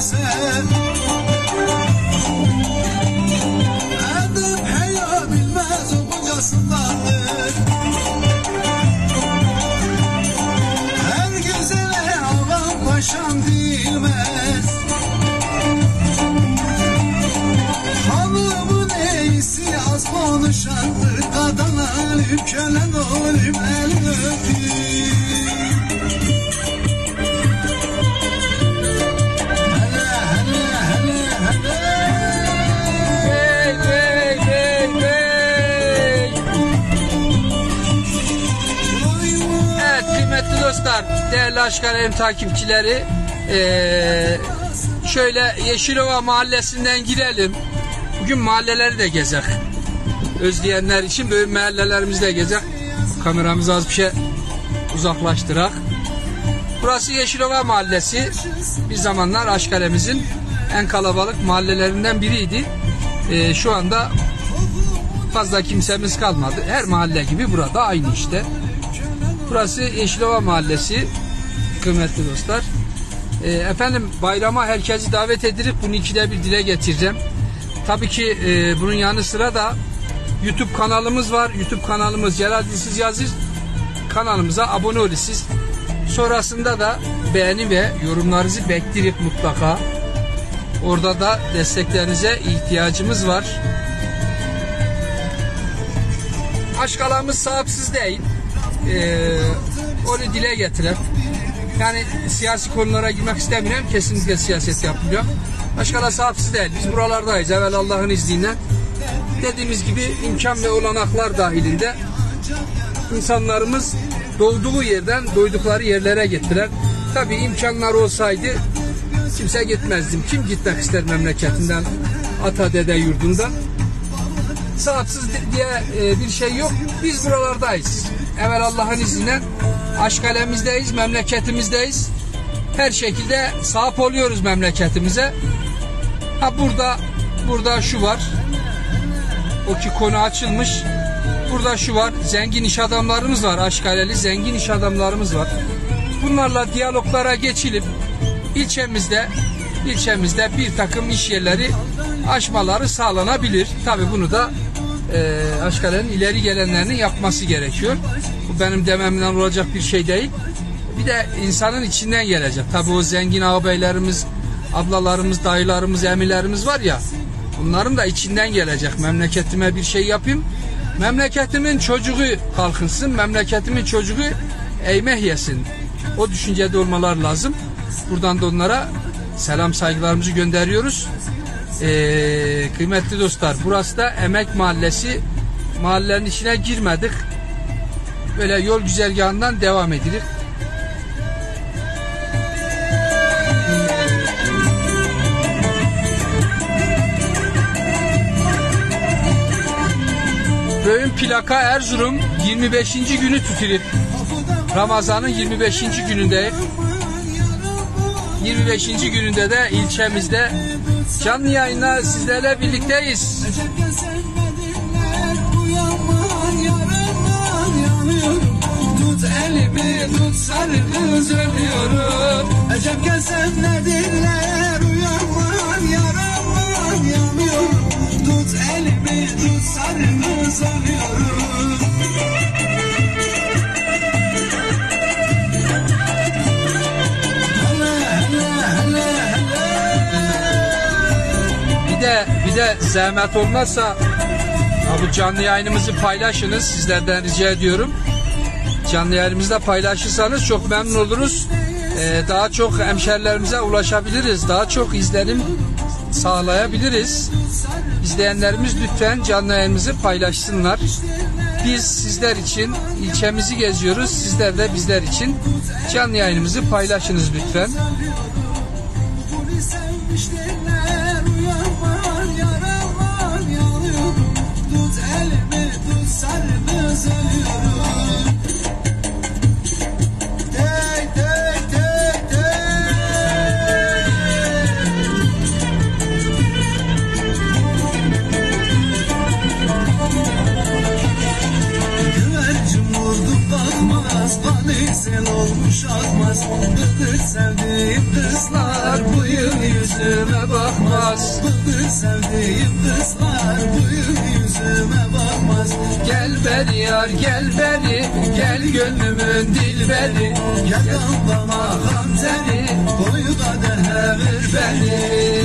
sen Edip heya bilmez o kocasındandır. Her güzele havan paşam bilmez. Hanımın iyisi az konuşandır Kadına ölüm kölen ölüm el öpeyim dostlar, değerli Aşk takipçileri eee, şöyle Yeşilova mahallesinden girelim. Bugün mahalleleri de gezek. Özleyenler için böyle mahallelerimizi de gezek. Kameramızı az bir şey uzaklaştırak. Burası Yeşilova mahallesi. Bir zamanlar Aşkale'mizin en kalabalık mahallelerinden biriydi. Eee, şu anda fazla kimsemiz kalmadı. Her mahalle gibi burada aynı işte. Burası Yeşilova Mahallesi kıymetli dostlar. Ee, efendim bayrama herkesi davet edilip bunu ikide bir dile getireceğim. Tabii ki e, bunun yanı sıra da YouTube kanalımız var. YouTube kanalımız Celal Dilsiz Yazır kanalımıza abone olursunuz. Sonrasında da beğeni ve yorumlarınızı beklerik mutlaka. Orada da desteklerinize ihtiyacımız var. Aşkalarımız sahipsiz değil. Ee, onu dile getiren. Yani siyasi konulara girmek istemiyorum. Kesinlikle siyaset yapmıyor. Aşkala sahipsiz değil. Biz buralardayız. Evvel Allah'ın izniyle. Dediğimiz gibi imkan ve olanaklar dahilinde insanlarımız doğduğu yerden doydukları yerlere gittiler. Tabii imkanlar olsaydı kimse gitmezdim. Kim gitmek ister memleketinden, ata dede yurdundan? Sahipsiz diye e, bir şey yok. Biz buralardayız. Evvel Allah'ın izniyle aşkalemizdeyiz, memleketimizdeyiz. Her şekilde sahip oluyoruz memleketimize. Ha burada burada şu var. O ki konu açılmış. Burada şu var. Zengin iş adamlarımız var. Aşkaleli zengin iş adamlarımız var. Bunlarla diyaloglara geçilip ilçemizde ilçemizde bir takım iş yerleri açmaları sağlanabilir. Tabi bunu da e, Aşkale'nin ileri gelenlerinin yapması gerekiyor. Bu benim dememden olacak bir şey değil. Bir de insanın içinden gelecek. Tabi o zengin ağabeylerimiz, ablalarımız, dayılarımız, emirlerimiz var ya bunların da içinden gelecek. Memleketime bir şey yapayım. Memleketimin çocuğu kalkınsın, memleketimin çocuğu eymeh yesin. O düşüncede olmalar lazım. Buradan da onlara selam saygılarımızı gönderiyoruz. Ee, kıymetli dostlar burası da Emek Mahallesi. Mahallenin içine girmedik. Böyle yol güzergahından devam edilir. Böğün plaka Erzurum 25. günü tutulur. Ramazan'ın 25. gününde 25. gününde de ilçemizde canlı yayınla sizlerle birlikteyiz. Tut elimi tut gelsenmediler de bir de zahmet olmazsa bu canlı yayınımızı paylaşınız sizlerden rica ediyorum. Canlı yayınımızda paylaşırsanız çok memnun oluruz. Ee, daha çok hemşerilerimize ulaşabiliriz. Daha çok izlenim sağlayabiliriz. İzleyenlerimiz lütfen canlı yayınımızı paylaşsınlar. Biz sizler için ilçemizi geziyoruz. Sizler de bizler için canlı yayınımızı paylaşınız lütfen. Söylüyorum sevdiğim kızlar Bu yıl yüzüme bakmaz. Bıdır sevdiğim kızlar Bu yıl yüzüme bakmaz. Gel beri yar gel beri Gel gönlümün dilberi. Gel damlama hamzeni Koyu kadehe ver beni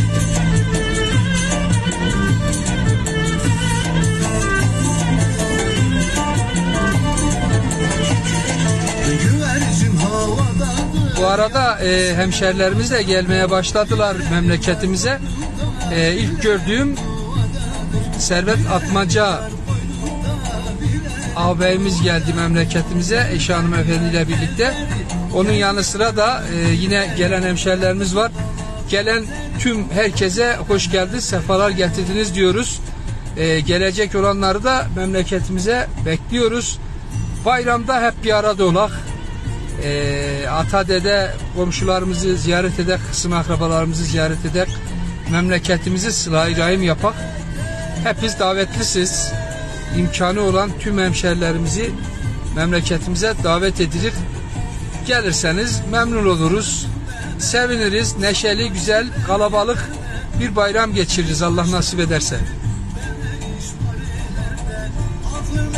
arada e, hemşerilerimiz de gelmeye başladılar memleketimize. E, ilk gördüğüm Servet Atmaca ağabeyimiz geldi memleketimize Hanımefendi ile birlikte. Onun yanı sıra da e, yine gelen hemşerilerimiz var. Gelen tüm herkese hoş geldiniz, sefalar getirdiniz diyoruz. E, gelecek olanları da memleketimize bekliyoruz. Bayramda hep bir arada olak. E, ata dede komşularımızı ziyaret edek, kısım akrabalarımızı ziyaret edek, memleketimizi sıla-i rahim yapak. Hepiniz davetlisiz. İmkanı olan tüm hemşerilerimizi memleketimize davet edilir. Gelirseniz memnun oluruz. Seviniriz. Neşeli, güzel, kalabalık bir bayram geçiririz Allah nasip ederse. Aklım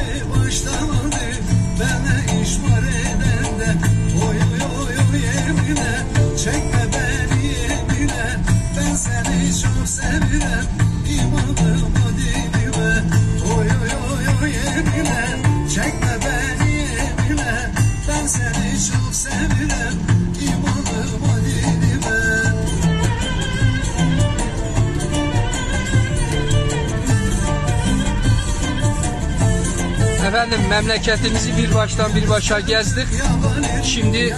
Çekme beni yemine Ben seni çok sevirem İmanım Efendim memleketimizi bir baştan bir başa gezdik. Şimdi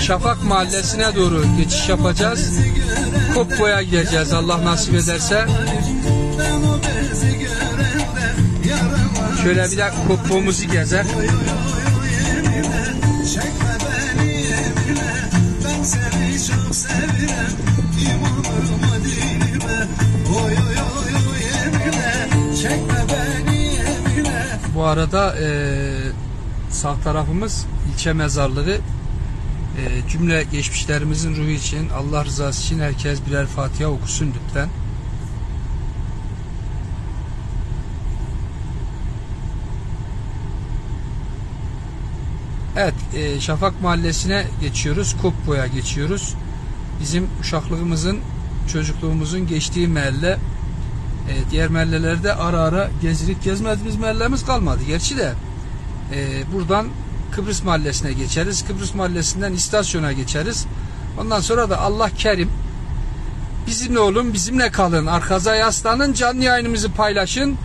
Şafak Mahallesi'ne doğru geçiş yapacağız. Kopbo'ya gideceğiz Allah nasip ederse. Şöyle bir de Kopbo'muzu gezer. Arada eee, sağ tarafımız ilçe mezarlığı. Eee, cümle geçmişlerimizin ruhu için Allah rızası için herkes birer Fatiha okusun lütfen. Evet, eee, Şafak Mahallesi'ne geçiyoruz. Kopbo'ya geçiyoruz. Bizim uşaklığımızın, çocukluğumuzun geçtiği mahalle. E, diğer mahallelerde ara ara gezilip gezmediğimiz mahallemiz kalmadı. Gerçi de e, buradan Kıbrıs Mahallesi'ne geçeriz. Kıbrıs Mahallesi'nden istasyona geçeriz. Ondan sonra da Allah kerim bizimle olun, bizimle kalın. Arkaza yaslanın, canlı yayınımızı paylaşın.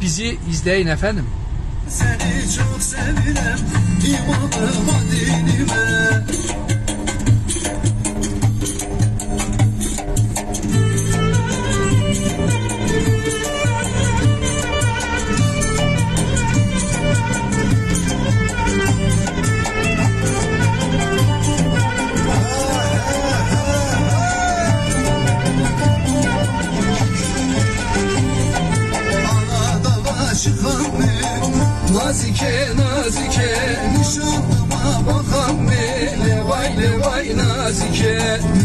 Bizi izleyin efendim. Seni çok sevirem İmanıma dilime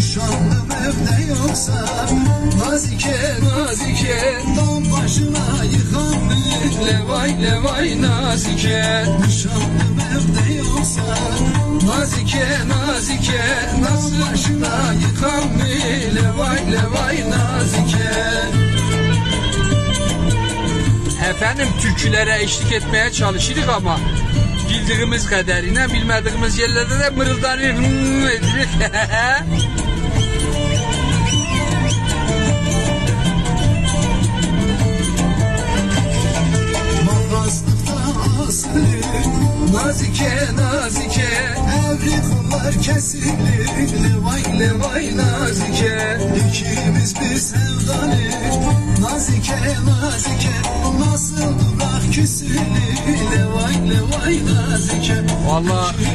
Nişanlım evde yoksa nazike, nazike, Dam başına yıkan levay levay nazike. Nişanlım evde yoksa Nazike nazike. Nasıl başına yıkan levay levay nazike. Efendim türkülere eşlik etmeye çalışırız ama bildiğimiz kadarıyla bilmediğimiz yerlerde de mırıldanır nazike nazike. Evli kullar kesilir. Levay levay vay nazike. İkimiz bir sevdalı Nazike nazike. Nasıl durak küsülü Levay levay nazike. Vallahi